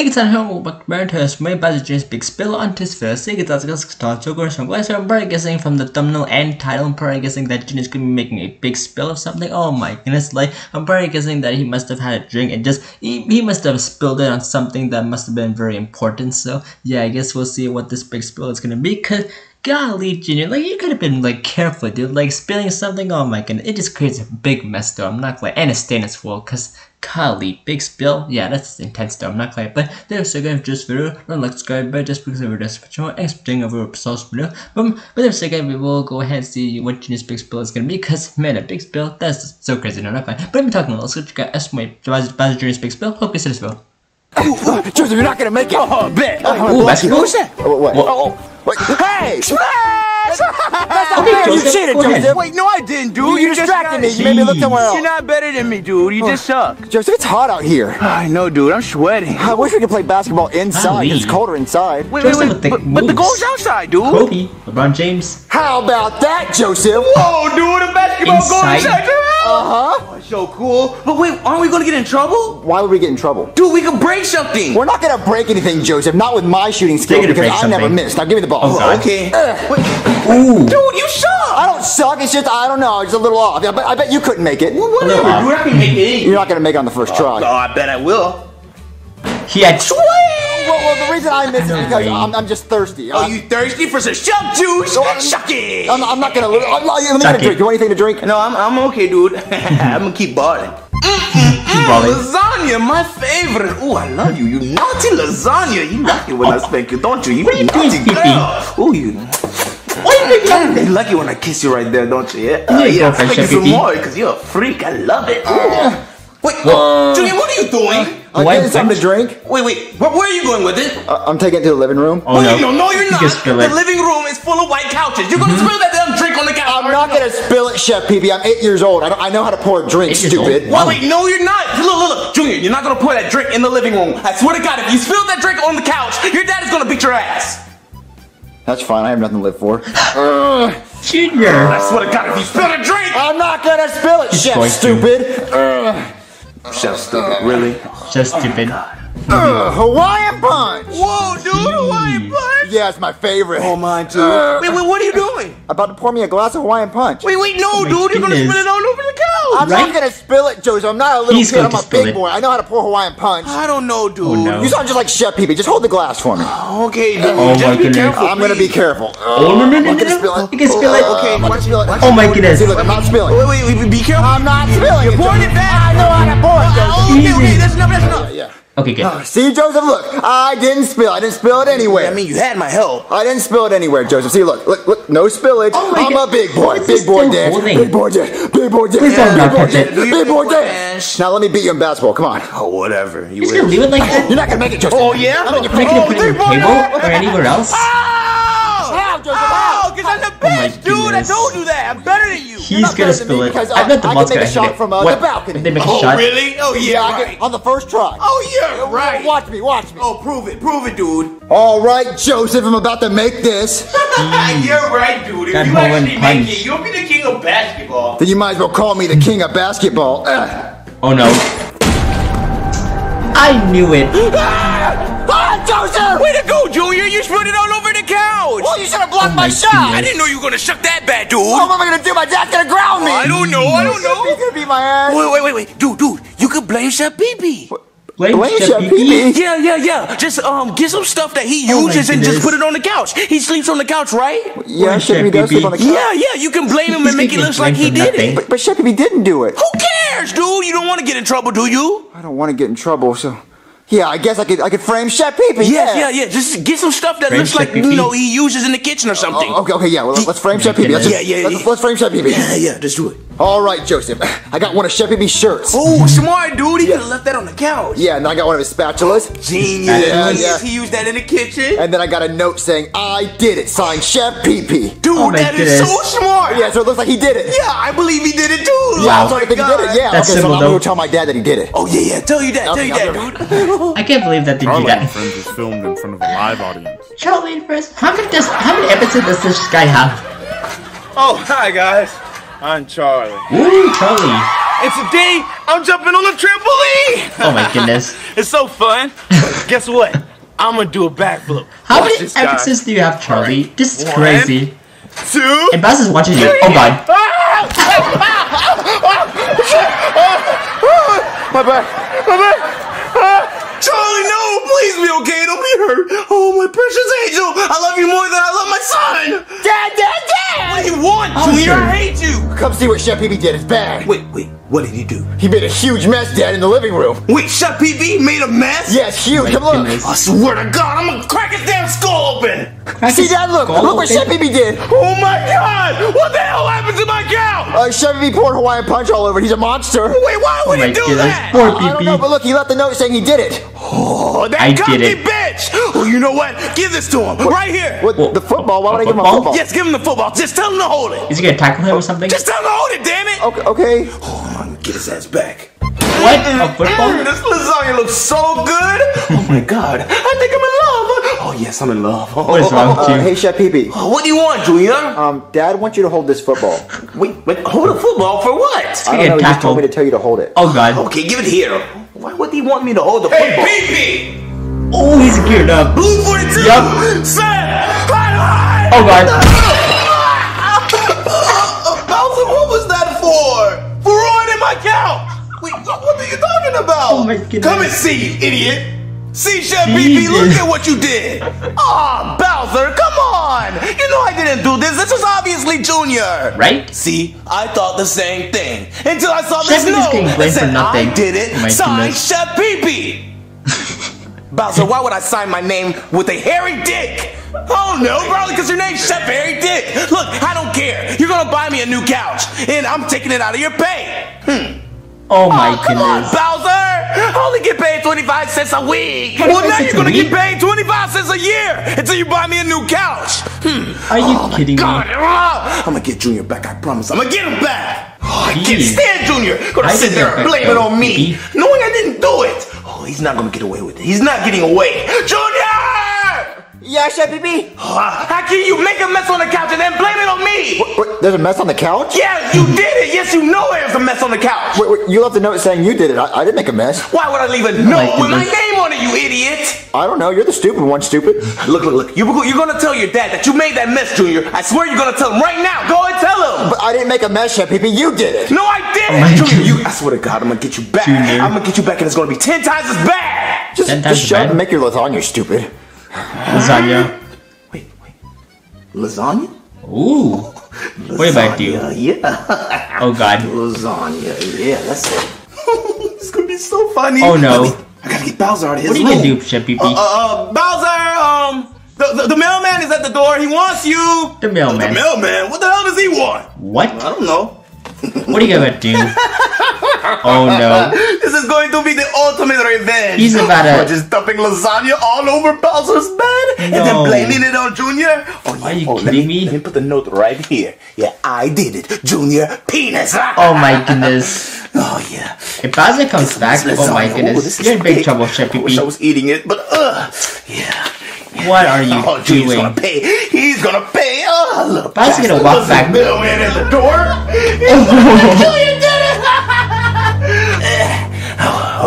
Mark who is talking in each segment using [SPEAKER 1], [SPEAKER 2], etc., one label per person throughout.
[SPEAKER 1] Back to his my budget James Big Spill on his first thing it's gonna start some guys I'm probably guessing from the thumbnail and title I'm probably guessing that is gonna be making a big spill of something. Oh my goodness, like I'm probably guessing that he must have had a drink and just he, he must have spilled it on something that must have been very important. So yeah, I guess we'll see what this big spill is gonna be cause Golly, Junior, like you could have been like careful, dude. Like spilling something, oh my god, it just creates a big mess though. I'm not like and a stain as well, cause golly, big spill. Yeah, that's intense though. I'm not glad, but there's a game just video. Don't like subscribe, but just because of this video, expecting of a sauce video. But but there's a game we will go ahead and see what Junior's big spill is gonna be, cause man, a big spill that's so crazy. No, not fine. But I'm talking. Let's go check out estimate Bowser Junior's big spill. Hope you see this video.
[SPEAKER 2] Uh, Joseph, you're not gonna make it.
[SPEAKER 3] Oh, bet.
[SPEAKER 1] Ooh, basketball.
[SPEAKER 3] Who's that?
[SPEAKER 2] Oh, what?
[SPEAKER 1] What?
[SPEAKER 2] Oh, oh. What? Hey!
[SPEAKER 3] Smash!
[SPEAKER 2] That's not
[SPEAKER 1] Okay,
[SPEAKER 2] fair. You cheated. Joseph.
[SPEAKER 3] Wait, no, I didn't, dude.
[SPEAKER 2] You, you
[SPEAKER 3] just
[SPEAKER 2] distracted
[SPEAKER 3] got-
[SPEAKER 2] me. You made me look somewhere
[SPEAKER 3] You're not better than me, dude. You just suck.
[SPEAKER 2] Joseph, it's hot out here.
[SPEAKER 3] I know, dude. I'm sweating.
[SPEAKER 2] I wish we could play basketball inside. 'cause It's colder inside.
[SPEAKER 3] Wait, wait,
[SPEAKER 1] Joseph
[SPEAKER 3] wait.
[SPEAKER 1] with
[SPEAKER 3] But, but the
[SPEAKER 1] moves.
[SPEAKER 3] goal's outside, dude.
[SPEAKER 1] Kobe, LeBron James.
[SPEAKER 2] How about that, Joseph?
[SPEAKER 3] Whoa, dude, the basketball goal
[SPEAKER 1] Inside?
[SPEAKER 3] Inside your house.
[SPEAKER 2] Uh-huh.
[SPEAKER 3] Oh, so cool. But wait, aren't we gonna get in trouble?
[SPEAKER 2] Why would we get in trouble?
[SPEAKER 3] Dude, we could break something.
[SPEAKER 2] We're not gonna break anything, Joseph. Not with my shooting skills because
[SPEAKER 1] break
[SPEAKER 2] I never
[SPEAKER 1] something.
[SPEAKER 2] missed. Now give me the ball.
[SPEAKER 1] Oh, God.
[SPEAKER 3] Okay.
[SPEAKER 2] Ugh.
[SPEAKER 3] Wait,
[SPEAKER 1] Ooh.
[SPEAKER 3] dude, you suck.
[SPEAKER 2] I don't suck. It's just I don't know. It's a little off. I bet, I bet you couldn't make it.
[SPEAKER 3] Whatever,
[SPEAKER 1] Hello,
[SPEAKER 3] dude. I can make it.
[SPEAKER 2] You're not gonna make it on the first try.
[SPEAKER 3] Oh, I bet I will.
[SPEAKER 1] He had
[SPEAKER 3] Sweet.
[SPEAKER 2] Well, well, the reason I missed is
[SPEAKER 1] No
[SPEAKER 2] because. I'm, I'm just thirsty.
[SPEAKER 3] Oh, you thirsty for some shuck juice?
[SPEAKER 2] No, I'm-
[SPEAKER 3] Shuck it.
[SPEAKER 2] I'm, I'm not gonna. I'm not, let me
[SPEAKER 1] Suck
[SPEAKER 2] get a drink.
[SPEAKER 1] it.
[SPEAKER 2] You want anything to drink?
[SPEAKER 3] No, I'm, I'm okay, dude. I'm gonna keep balling.
[SPEAKER 1] keep balling.
[SPEAKER 3] Lasagna, my favorite. Oh, I love you. You naughty lasagna. You like it when I spank you, don't you? You
[SPEAKER 1] What are you
[SPEAKER 3] naughty girl. Oh, you. Mm, You like it when I kiss you right there, don't you? Yeah, uh,
[SPEAKER 1] Yeah, girlfriend,
[SPEAKER 3] Spank you some more because you're a freak. I love it. Ooh. Wait,
[SPEAKER 1] Whoa.
[SPEAKER 3] Doing?
[SPEAKER 2] I'm
[SPEAKER 1] Why
[SPEAKER 2] getting something to drink.
[SPEAKER 3] Wait, wait. Where, where are you going with it?
[SPEAKER 2] Uh, I'm taking it to the living room.
[SPEAKER 1] Oh no.
[SPEAKER 3] no, no, you're not.
[SPEAKER 1] spill
[SPEAKER 3] the
[SPEAKER 1] it.
[SPEAKER 3] living room is full of white couches. You're gonna spill that damn drink on the couch.
[SPEAKER 2] I'm not gonna spill it, Chef PP. I'm eight years old. I, don't, I know how to pour a drink,
[SPEAKER 1] Eight
[SPEAKER 2] stupid.
[SPEAKER 3] Wait, wait, no, you're not. Look, look, look, Junior, you're not gonna pour that drink in the living room. I swear to God, if you spill that drink on the couch, your dad is gonna beat your ass.
[SPEAKER 2] That's fine. I have nothing to live for.
[SPEAKER 1] Junior.
[SPEAKER 3] I swear to God, if you spill the drink.
[SPEAKER 2] I'm not gonna spill it,
[SPEAKER 1] He's
[SPEAKER 2] Chef
[SPEAKER 1] going to.
[SPEAKER 2] stupid. Ugh.
[SPEAKER 3] Chef stupid, really?
[SPEAKER 1] Just stupid.
[SPEAKER 2] Ugh, Hawaiian punch.
[SPEAKER 3] Whoa, dude, Hawaiian punch.
[SPEAKER 2] Yeah, it's my favorite.
[SPEAKER 3] Oh, mine too.
[SPEAKER 2] Uh,
[SPEAKER 3] Wait, wait, what are you doing?
[SPEAKER 2] About to pour me a glass of Hawaiian punch.
[SPEAKER 3] Wait, wait, no,
[SPEAKER 1] Oh my
[SPEAKER 3] dude, you're gonna spill it all over the couch.
[SPEAKER 2] I'm
[SPEAKER 1] right?
[SPEAKER 2] not gonna spill it, Joseph. I'm not a little
[SPEAKER 1] He's
[SPEAKER 2] kid. I'm a big
[SPEAKER 1] it.
[SPEAKER 2] boy. I know how to pour Hawaiian punch.
[SPEAKER 3] I don't know, dude.
[SPEAKER 1] Oh, no.
[SPEAKER 2] You sound just like Chef PP. Just hold the glass for me.
[SPEAKER 3] Okay, dude,
[SPEAKER 1] Oh,
[SPEAKER 3] just
[SPEAKER 1] my
[SPEAKER 3] be
[SPEAKER 1] goodness.
[SPEAKER 3] careful.
[SPEAKER 2] I'm gonna be careful.
[SPEAKER 1] Oh no no no
[SPEAKER 2] I'm
[SPEAKER 1] no!
[SPEAKER 2] gonna spill
[SPEAKER 1] no.
[SPEAKER 2] it.
[SPEAKER 1] You can spill it.
[SPEAKER 3] Okay,
[SPEAKER 2] I'm
[SPEAKER 3] watch-
[SPEAKER 2] spill it.
[SPEAKER 3] watch-
[SPEAKER 1] Oh my goodness.
[SPEAKER 2] See, look, I'm not spilling.
[SPEAKER 3] Wait, wait, wait, be careful.
[SPEAKER 2] I'm not spilling.
[SPEAKER 3] You're okay,
[SPEAKER 1] Easy.
[SPEAKER 3] okay, that's enough, that's enough.
[SPEAKER 2] Yeah.
[SPEAKER 1] Okay, good.
[SPEAKER 2] See, Joseph, look. I didn't spill. I didn't spill it anywhere.
[SPEAKER 3] I mean, you had my help.
[SPEAKER 2] I didn't spill it anywhere, Joseph. See, look, look, look. No spillage.
[SPEAKER 1] Oh my
[SPEAKER 2] I'm
[SPEAKER 1] God.
[SPEAKER 2] a big boy. Big boy
[SPEAKER 1] still
[SPEAKER 2] dad.
[SPEAKER 1] holding?
[SPEAKER 2] Big boy dad. Big boy dad.
[SPEAKER 1] Please don't
[SPEAKER 2] Big boy
[SPEAKER 1] that
[SPEAKER 2] dad.
[SPEAKER 1] shit.
[SPEAKER 3] Do you
[SPEAKER 2] Big boy
[SPEAKER 3] think
[SPEAKER 2] Now let me beat you in basketball. Come on.
[SPEAKER 3] Oh, whatever. You
[SPEAKER 1] He's gonna
[SPEAKER 3] will.
[SPEAKER 1] leave it like that.
[SPEAKER 2] You're not gonna make it, Joseph.
[SPEAKER 3] Oh, yeah?
[SPEAKER 2] I'm gonna
[SPEAKER 1] Are you gonna
[SPEAKER 2] oh,
[SPEAKER 1] put it oh, on your table or anywhere else?
[SPEAKER 3] Ow!
[SPEAKER 1] My
[SPEAKER 3] best, dude. I
[SPEAKER 1] goodness.
[SPEAKER 3] told you that. I'm better than you.
[SPEAKER 1] He's
[SPEAKER 2] not
[SPEAKER 1] gonna spill it.
[SPEAKER 2] because
[SPEAKER 1] I
[SPEAKER 2] I-
[SPEAKER 1] bet the
[SPEAKER 2] I can make a shot
[SPEAKER 1] it.
[SPEAKER 2] from, uh,
[SPEAKER 1] What?
[SPEAKER 2] the balcony.
[SPEAKER 1] If they make a
[SPEAKER 3] Oh,
[SPEAKER 1] shot.
[SPEAKER 3] really? Oh, yeah,
[SPEAKER 2] Yeah, I
[SPEAKER 3] right.
[SPEAKER 2] can, on the first try.
[SPEAKER 3] Oh, yeah, right.
[SPEAKER 2] Watch me, watch me.
[SPEAKER 3] Oh, prove it. Prove it, dude.
[SPEAKER 2] All right, Joseph, I'm about to make this.
[SPEAKER 3] You're right, dude. If
[SPEAKER 1] That
[SPEAKER 3] you
[SPEAKER 1] Hawaiian
[SPEAKER 3] actually
[SPEAKER 1] punch.
[SPEAKER 3] make it, you'll be the king of basketball.
[SPEAKER 2] Then you might as well call me the king of basketball.
[SPEAKER 1] Oh no. I knew it.
[SPEAKER 2] Ah, Joseph!
[SPEAKER 3] Way to go, Junior. You spilled it all over the couch.
[SPEAKER 2] Well, you should have blocked
[SPEAKER 1] Oh
[SPEAKER 2] my,
[SPEAKER 1] my
[SPEAKER 2] shot.
[SPEAKER 3] I didn't know you were going to suck that bad, dude.
[SPEAKER 2] What am I gonna do? My dad's gonna ground me.
[SPEAKER 3] I don't know. I don't know.
[SPEAKER 2] He's
[SPEAKER 3] know.
[SPEAKER 2] gonna beat my ass.
[SPEAKER 3] Wait, wait, wait, wait. Dude, dude. You could blame Chef Pee-Pee.
[SPEAKER 1] Blame
[SPEAKER 2] Blame
[SPEAKER 1] Chef
[SPEAKER 2] Chef
[SPEAKER 1] Pee-Pee.
[SPEAKER 2] Pee-Pee.
[SPEAKER 3] Yeah, yeah, yeah. Just um, get some stuff that he
[SPEAKER 1] Oh
[SPEAKER 3] uses and just put it on the couch. He sleeps on the couch, right?
[SPEAKER 2] Yeah,
[SPEAKER 1] Poor
[SPEAKER 2] Chef Pee
[SPEAKER 1] Chef
[SPEAKER 2] does sleep on the couch.
[SPEAKER 3] Yeah, yeah. You can blame him and make it look like he did
[SPEAKER 1] nothing.
[SPEAKER 3] it.
[SPEAKER 2] But, but Chef Pee didn't do it.
[SPEAKER 3] Who cares, dude? You don't want to get in trouble, do you?
[SPEAKER 2] I don't want to get in trouble, so yeah, I guess I could I could frame Chef Pee
[SPEAKER 3] Yes, yeah, yeah. Just get some stuff that
[SPEAKER 1] Frame
[SPEAKER 3] looks
[SPEAKER 1] Chef
[SPEAKER 3] like
[SPEAKER 1] Pee-Pee.
[SPEAKER 3] you know he uses in the kitchen or oh, something.
[SPEAKER 2] Oh, okay, okay, yeah. Well, let's frame Chef Pee Let's just,
[SPEAKER 3] Yeah, yeah,
[SPEAKER 2] let's,
[SPEAKER 3] yeah.
[SPEAKER 2] let's frame Chef Pee
[SPEAKER 3] Yeah, yeah. Just do it.
[SPEAKER 2] All right, Joseph. I got one of Chef Pee shirts.
[SPEAKER 3] Oh, smart, dude. He could have left that on the couch.
[SPEAKER 2] Yeah, and I got one of his spatulas.
[SPEAKER 3] Genius.
[SPEAKER 2] Yeah, yeah.
[SPEAKER 3] He used that in the kitchen.
[SPEAKER 2] And then I got a note saying, I did it, signed Chef Pee Pee.
[SPEAKER 3] Dude,
[SPEAKER 1] Oh my
[SPEAKER 3] that is
[SPEAKER 1] goodness.
[SPEAKER 3] so smart.
[SPEAKER 2] Yeah, so it looks like he did it.
[SPEAKER 3] Yeah, I believe he did it too.
[SPEAKER 2] Yeah,
[SPEAKER 3] Oh
[SPEAKER 2] so I
[SPEAKER 3] my
[SPEAKER 2] think he did it.
[SPEAKER 3] God.
[SPEAKER 2] Yeah,
[SPEAKER 1] That's
[SPEAKER 2] okay, so
[SPEAKER 1] simple,
[SPEAKER 2] I'm gonna tell my dad that he did it.
[SPEAKER 3] Oh yeah, yeah. Tell you that. Tell
[SPEAKER 2] Okay,
[SPEAKER 3] you
[SPEAKER 2] I'll
[SPEAKER 3] that, dude.
[SPEAKER 1] I can't believe that they did
[SPEAKER 4] Charlie and
[SPEAKER 1] that.
[SPEAKER 4] Friends was filmed in front of a live audience.
[SPEAKER 1] Charlie and Friends. How many does how many episodes does this guy have?
[SPEAKER 4] Oh, hi guys. I'm Charlie.
[SPEAKER 1] Ooh, Charlie.
[SPEAKER 3] And today, I'm jumping on the trampoline.
[SPEAKER 1] Oh my goodness.
[SPEAKER 3] it's so fun. Guess what? I'm gonna do a backflip.
[SPEAKER 1] How
[SPEAKER 3] Watch
[SPEAKER 1] many episodes do you have, Charlie? This is
[SPEAKER 3] One.
[SPEAKER 1] crazy.
[SPEAKER 3] Two.
[SPEAKER 1] And Buzz is watching you. Oh god.
[SPEAKER 2] My back. My back.
[SPEAKER 3] Be okay. Don't be hurt. Oh, my precious angel. I love you more than I love my son.
[SPEAKER 2] Dad, Dad, Dad!
[SPEAKER 3] What do you want,
[SPEAKER 1] Oh,
[SPEAKER 3] Junior? I hate you.
[SPEAKER 2] Come see what Chef PP did. It's bad.
[SPEAKER 3] Wait, wait. What did he do?
[SPEAKER 2] He made a huge mess, Dad, in the living room.
[SPEAKER 3] Wait, Chef PP made a mess?
[SPEAKER 2] Yeah, it's huge. Come look.
[SPEAKER 3] I swear to God, I'm gonna crack his damn skull open.
[SPEAKER 2] See,
[SPEAKER 1] his
[SPEAKER 2] Dad, look.
[SPEAKER 1] skull
[SPEAKER 2] Look what Chef
[SPEAKER 1] open.
[SPEAKER 2] PP did.
[SPEAKER 3] Oh my God! What the hell happened to my cow?
[SPEAKER 2] Uh, Chef PP poured Hawaiian punch all over. it. He's a monster.
[SPEAKER 3] Wait, why
[SPEAKER 1] Oh
[SPEAKER 3] would
[SPEAKER 1] my
[SPEAKER 3] he do
[SPEAKER 1] goodness.
[SPEAKER 3] that?
[SPEAKER 1] Poor
[SPEAKER 2] I don't know, but look, he left a note saying he did it.
[SPEAKER 3] Oh, that
[SPEAKER 1] I
[SPEAKER 3] cocky
[SPEAKER 1] did it.
[SPEAKER 3] bitch! Oh, you know what? Give this to him right here.
[SPEAKER 2] What?
[SPEAKER 1] Well,
[SPEAKER 2] the football? Why would I give him a
[SPEAKER 1] football?
[SPEAKER 2] football?
[SPEAKER 3] Yes, give him the football. Just tell him to hold it.
[SPEAKER 1] Is he gonna tackle him or something?
[SPEAKER 3] Just tell him to hold it. Damn it!
[SPEAKER 2] Okay. okay.
[SPEAKER 3] Oh, I'm get his ass back.
[SPEAKER 1] What? A football?
[SPEAKER 3] Mm, this lasagna looks so good. Oh my God! I think I'm in love. Oh yes, I'm in love. Oh,
[SPEAKER 1] What is wrong with
[SPEAKER 2] Uh,
[SPEAKER 1] you?
[SPEAKER 2] hey, Chef PP.
[SPEAKER 3] oh, what do you want, Junior?
[SPEAKER 2] Um, Dad wants you to hold this football.
[SPEAKER 3] Wait, wait, hold a football for what?
[SPEAKER 2] I don't know. He just told me to tell you to hold it.
[SPEAKER 1] Oh god.
[SPEAKER 3] Okay, give it here. Why would he want me to hold the football? Hey, PP!
[SPEAKER 1] Oh, he's geared up.
[SPEAKER 3] Blue 42!
[SPEAKER 1] Yup.
[SPEAKER 3] Set! High, high!
[SPEAKER 1] Oh god.
[SPEAKER 3] Bowser, what was that for? For ruining my couch! Wait, what, what are you talking about?
[SPEAKER 1] Oh my goodness.
[SPEAKER 3] Come and see, idiot! See, Chef PP, look at what you did! Ah, Bowser, come on! You know I didn't do this. This was obviously Junior.
[SPEAKER 1] Right?
[SPEAKER 3] See, I thought the same thing until I saw
[SPEAKER 1] Chef
[SPEAKER 3] this
[SPEAKER 1] is
[SPEAKER 3] note that said
[SPEAKER 1] nothing.
[SPEAKER 3] I did it.
[SPEAKER 1] Oh
[SPEAKER 3] Signed. Chef PP. Bowser, why would I sign my name with a hairy dick? Oh no, probably because your name's Chef Hairy Dick. Look, I don't care. You're gonna buy me a new couch, and I'm taking it out of your pay.
[SPEAKER 1] Oh my
[SPEAKER 3] oh, come on,
[SPEAKER 1] goodness.
[SPEAKER 3] Bowser! I only get paid 25 cents a week.
[SPEAKER 1] 25
[SPEAKER 3] Well, now you're gonna
[SPEAKER 1] week?
[SPEAKER 3] get paid 25 cents a year until you buy me a new couch. Hmm.
[SPEAKER 1] Are you kidding
[SPEAKER 3] God,
[SPEAKER 1] me?
[SPEAKER 3] ah, I'm gonna get Junior back. I promise. I'm gonna get him back. Oh, I can't stand Junior. Gonna
[SPEAKER 1] I
[SPEAKER 3] sit there and blame it on me, knowing I didn't do it. Oh, he's not gonna get away with it. He's not getting away. Junior!
[SPEAKER 2] Yeah, Chef PP.
[SPEAKER 3] Ah, how can you make a mess on the couch and then blame it on me?
[SPEAKER 2] Wait, there's a mess on the couch?
[SPEAKER 3] Yeah, you did it. Yes, you know there's a mess on the couch.
[SPEAKER 2] Wait, wait, you left a note saying you did it. I, I didn't make a mess.
[SPEAKER 3] Why would I leave a
[SPEAKER 1] my
[SPEAKER 3] note with my
[SPEAKER 1] goodness.
[SPEAKER 3] name on it, you idiot?
[SPEAKER 2] I don't know. You're the stupid one, stupid.
[SPEAKER 3] Look, look, look. You, you're gonna tell your dad that you made that mess, Junior. I swear you're gonna tell him right now. Go and tell him.
[SPEAKER 2] But I didn't make a mess, Chef PP. You did it.
[SPEAKER 3] No, I
[SPEAKER 1] Oh
[SPEAKER 3] didn't,
[SPEAKER 1] my
[SPEAKER 3] Junior. You. I swear to God, I'm gonna get you back.
[SPEAKER 1] Junior.
[SPEAKER 3] I'm gonna get you back, and it's gonna be ten times as bad.
[SPEAKER 2] Just, just shut up
[SPEAKER 1] bad.
[SPEAKER 2] and make your lasagna, stupid.
[SPEAKER 1] Lasagna.
[SPEAKER 3] Wait, wait. Lasagna?
[SPEAKER 1] Ooh. What about you?
[SPEAKER 3] Lasagna, Yeah.
[SPEAKER 1] Oh god.
[SPEAKER 3] Lasagna. Yeah, that's it. it's gonna be so funny.
[SPEAKER 1] Oh, no.
[SPEAKER 3] I gotta get Bowser out of his
[SPEAKER 1] What are you
[SPEAKER 3] room.
[SPEAKER 1] gonna do, Chef PP?
[SPEAKER 3] Uh, uh, Bowser, um, the, the, the mailman is at the door. He wants you.
[SPEAKER 1] The mailman.
[SPEAKER 3] The mailman? What the hell does he want?
[SPEAKER 1] What?
[SPEAKER 3] I don't know.
[SPEAKER 1] What are you gonna do? Oh no.
[SPEAKER 3] This is going to be the ultimate revenge.
[SPEAKER 1] He's about to-
[SPEAKER 3] just dumping lasagna all over Bowser's bed and then blaming it on Junior. Oh, yeah.
[SPEAKER 1] Are you
[SPEAKER 3] oh, let
[SPEAKER 1] kidding me?
[SPEAKER 3] Let me put the note right here. Yeah, I did it. Junior penis.
[SPEAKER 1] Oh my goodness.
[SPEAKER 3] Oh yeah.
[SPEAKER 1] If Bowser comes back,
[SPEAKER 3] This
[SPEAKER 1] oh my.
[SPEAKER 3] Ooh,
[SPEAKER 1] goodness,
[SPEAKER 3] this is
[SPEAKER 1] you're in big
[SPEAKER 3] big.
[SPEAKER 1] trouble, Chef
[SPEAKER 3] I wish I was eating it, but uh, yeah.
[SPEAKER 1] What are you
[SPEAKER 3] Oh,
[SPEAKER 1] doing?
[SPEAKER 3] gonna pay. He's gonna pay. Oh, look.
[SPEAKER 1] Bowser's gonna walk back.
[SPEAKER 3] Middleman at the door. Junior did it.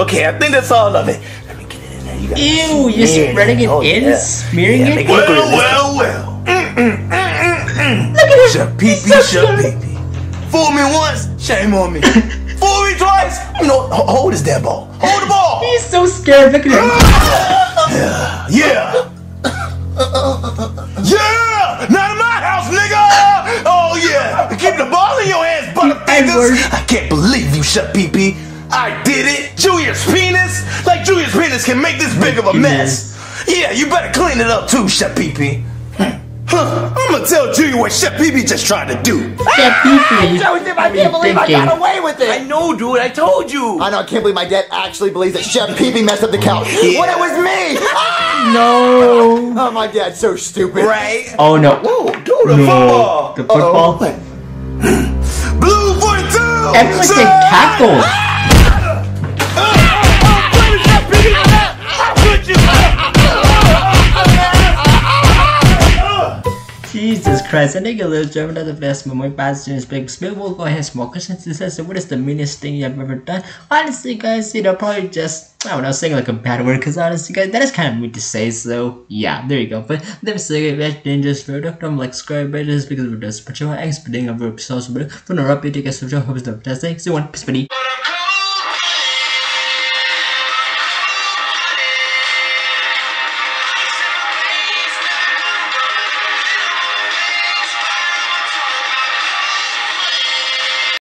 [SPEAKER 3] Okay, I think that's all of it. Let me get it in there. You got
[SPEAKER 1] Ew, you're spreading it in? Smearing
[SPEAKER 3] yeah,
[SPEAKER 1] it?
[SPEAKER 3] Make it look
[SPEAKER 5] Well,
[SPEAKER 3] realistic.
[SPEAKER 5] well, well.
[SPEAKER 1] Mm, mm, mm, look at him.
[SPEAKER 3] Shut pee pee, shut pee pee. Fool me once, shame on me. Fool me twice, you know, hold this damn ball. Hold the ball.
[SPEAKER 1] He's so scared. Look at him.
[SPEAKER 3] Yeah. Yeah! Not in my house, nigga! Oh yeah! Keep the ball in your hands,
[SPEAKER 1] Edward.
[SPEAKER 3] butterfingers! I can't believe you shut pee pee. I did it! Julius penis? Like Julius penis can make this big of a mess. Yeah, you better clean it up too, Chef Pee Pee. Huh, I'm gonna tell Junior what Chef Pee Pee just tried to do.
[SPEAKER 1] Chef PP.
[SPEAKER 2] I
[SPEAKER 1] What
[SPEAKER 2] can't
[SPEAKER 1] are you
[SPEAKER 2] believe I got away with it.
[SPEAKER 3] I know, dude, I told you.
[SPEAKER 2] I know, I can't believe my dad actually believes that Chef PP messed up the couch.
[SPEAKER 3] Yeah.
[SPEAKER 2] When it was me! Ah!
[SPEAKER 1] No.
[SPEAKER 2] Oh, my dad's so stupid.
[SPEAKER 3] Right?
[SPEAKER 1] Oh no.
[SPEAKER 3] Whoa, dude, the
[SPEAKER 1] No.
[SPEAKER 3] football.
[SPEAKER 1] The football?
[SPEAKER 3] Uh-oh. Blue 42!
[SPEAKER 1] Everyone's getting tackled. Little German as the best memory pass James Big Spill will go ahead small questions. This says, what is the meanest thing you have ever done? Honestly, guys, you know, probably just, I don't know, saying like a bad word, because honestly, guys, that is kind of mean to say, so yeah, there you go. But them saying it, dangerous product, I'm like, subscribe, just because of this, but you're expediting a verb, so, but for no update, you guys, so, hope it's the fantastic. See you one, peace, buddy.